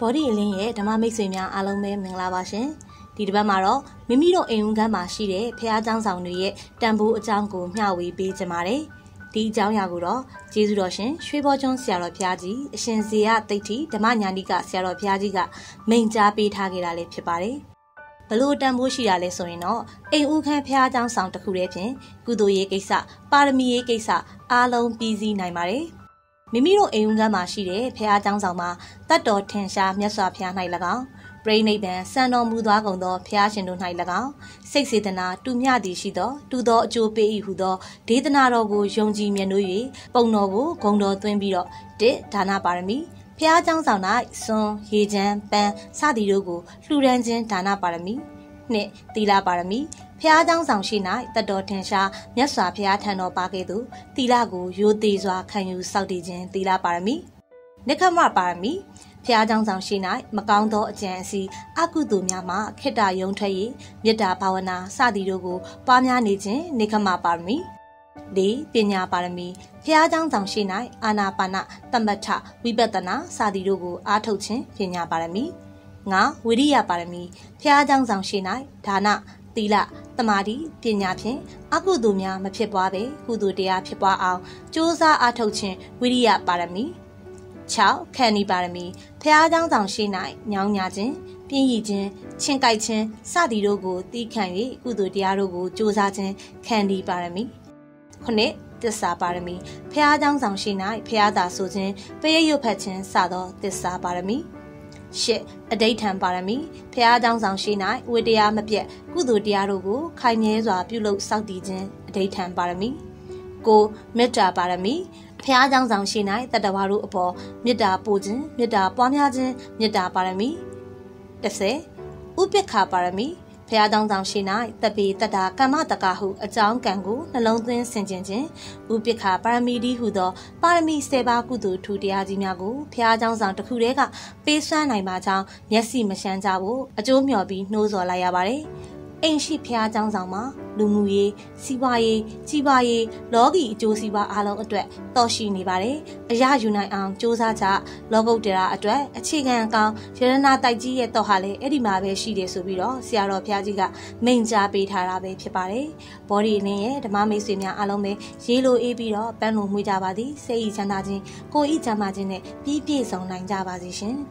ဘော်ဒီအလင်းရဲ့ဓမ္မမိတ်ဆွေများအားလုံးပဲမင်္ဂလာပါရှင်ဒီတစ်ပတ်မှာတော့မိမိတို့အိမ်ဦးခန်းမှာရှိတဲ့ဖះเจ้าဆောင်တွေရဲ့တန်ဖိုးအကြောင်းကိုမျှဝေပေးကြပါတယ်ဒီအကြောင်းအရာကိုတော့ကျေးဇူးတော်ရှင်ရွှေဘောကျွန်းဆရာတော်ဘုရားကြီးအရှင်ဇေယတိတ်တီဓမ္မညာနိကဆရာတော်ဘုရားကြီးကမိန့်ကြားပေးထားခဲ့တာလည်းဖြစ်ပါတယ်ဘလို့တန်ဖိုးရှိတာလဲဆိုရင်တော့အိမ်ဦးခန်းဖះเจ้าဆောင်တစ်ခုတည်းဖြင့်ကုသိုလ်ရေးကိစ္စပါရမီရေးကိစ္စအားလုံးပြီးစီးနိုင်ပါတယ် မိမိတို့အိမ်ဦးကမ်းမှာရှိတဲ့ဖះเจ้าဆောင်မှာတတ်တော်ထင်ရှားမြတ်စွာဘုရား၌၎င်းပရိနိဗ္ဗာန်စံတော်မူသွားကုန်သောဘုရားရှင်တို့၌၎င်းစိတ်စေတနာတူမြသည်ရှိသောတူသောအကျိုးပေး၏ဟုသောဒေသနာတော်ကိုယုံကြည်မြတ်လို့၍ပုံတော်ကိုဂုံတော်သွင်းပြီးတော့တစ်ဒါနပါရမီဖះเจ้าဆောင်၌စွန်ရေချမ်းပန်းစသည်တို့ကိုလှူဒန်းခြင်းဒါနပါရမီနှစ်သီလပါရမီ ဖះเจ้าဆောင်ရှိ၌တတော်ထင်ရှားမြတ်စွာဘုရားထံတော်ပါခဲ့သူသီလကိုရိုသေစွာခံယူစောင့်တည်ခြင်းသီလပါရမီနိခမပါရမီဖះเจ้าဆောင်ရှိ၌မကောင်းသောအကြံအစီအကုသိုလ်များမှခိတ္တယုံထွက်၍မေတ္တာဘာဝနာစသည်တို့ကိုပွားများနေခြင်းနိခမပါရမီ၄ပညာပါရမီဖះเจ้าဆောင်ရှိ၌အာနာပါနတမ္ပထဝိပဿနာစသည်တို့ကိုအားထုတ်ခြင်းပညာပါရမီ၅ဝိရိယပါရမီဖះเจ้าဆောင်ရှိ၌ဒါန သီလတမာတိပညာဖြင့်အကုသိုလ်များမဖြစ်ပွားပဲကုသိုလ်တရားဖြစ်ပွားအောင်ကြိုးစားအားထုတ်ခြင်းဝိရိယပါရမီ6ခန္ဒီပါရမီဖះเจ้าဆောင်ရှိ၌ညောင်းညာခြင်းပြင်းရည်ခြင်းချင်းကြိုက်ခြင်းစသည်တို့ကိုတီးခံ၍ကုသိုလ်တရားတို့ကိုကြိုးစားခြင်းခန္ဒီပါရမီခုနှစ်တစ္ဆာပါရမီဖះเจ้าဆောင်ရှိ၌ဖះသာဆိုခြင်းပရိယုတ်ဖတ်ခြင်းစသောတစ္ဆာပါရမီရှ စ်အဋိဌံပါရမီဖះเจ้าဆောင်ရှိ၌ဝိတရားမပြတ်ကုသိုလ်တရားတို့ကိုခိုင်မြဲစွာပြုလုပ်စောင့်တည်ခြင်းအဋိဌံပါရမီကိုမေတ္တာပါရမီဖះเจ้าဆောင်ရှိ၌တတဝါတို့အပေါ်မေတ္တာပို့ခြင်းမေတ္တာပွားများခြင်းမေတ္တာပါရမီ30ဥပိ္ပခာပါရမီ ဖះတောင်းဆောင်ရှိ၌တပ်ပေတတကမ္မတကဟုအကြောင်းကံကိုနှလုံးသွင်းဆင်ခြင်ခြင်းဥပိ္ပခပါရမီဒီဟုသော ပါရမီ၁၀ပါးကုသိုလ်ထူတရားကြီးများကိုဖះတောင်းဆောင်တစ်ခုတည်းကပေးစွမ်းနိုင်ပါကြောင်းမျက်စိမရှမ်းကြဖို့အကျိုးမျှော်ပြီးနှိုးဆော်လိုက်ရပါတယ်။ အိမ်ရှိဖះเจ้าဆောင်မှာလူမှုရေးစီးပွားရေးကြီးပွားရေးလောကီအကျိုးစီးပွားအားလုံးအတွက်တော်ရှိနေပါတယ်။အရာယူနိုင်အောင်စ조사ကြလောကုတ်တရာအတွက်အခြေခံအကောင်ရတနာတိုက်ကြီးရဲ့တော့ဟာလည်းအဲ့ဒီမှာပဲရှိတယ်ဆိုပြီးတော့ဆရာတော်ဘုရားကြီးကမိန့်ကြားပေးထားတာပဲဖြစ်ပါတယ်။ဘော်ဒီအနေနဲ့ဓမ္မမိတ်ဆွေများအားလုံးပဲရေးလိုအေးပြီးတော့ပန်းလိုမှုကြပါသည်စိတ်ဤချမ်းသာခြင်းကိုယ်ဤချမ်းသာခြင်းနဲ့ပြီးပြည့်စုံနိုင်ကြပါစေရှင်။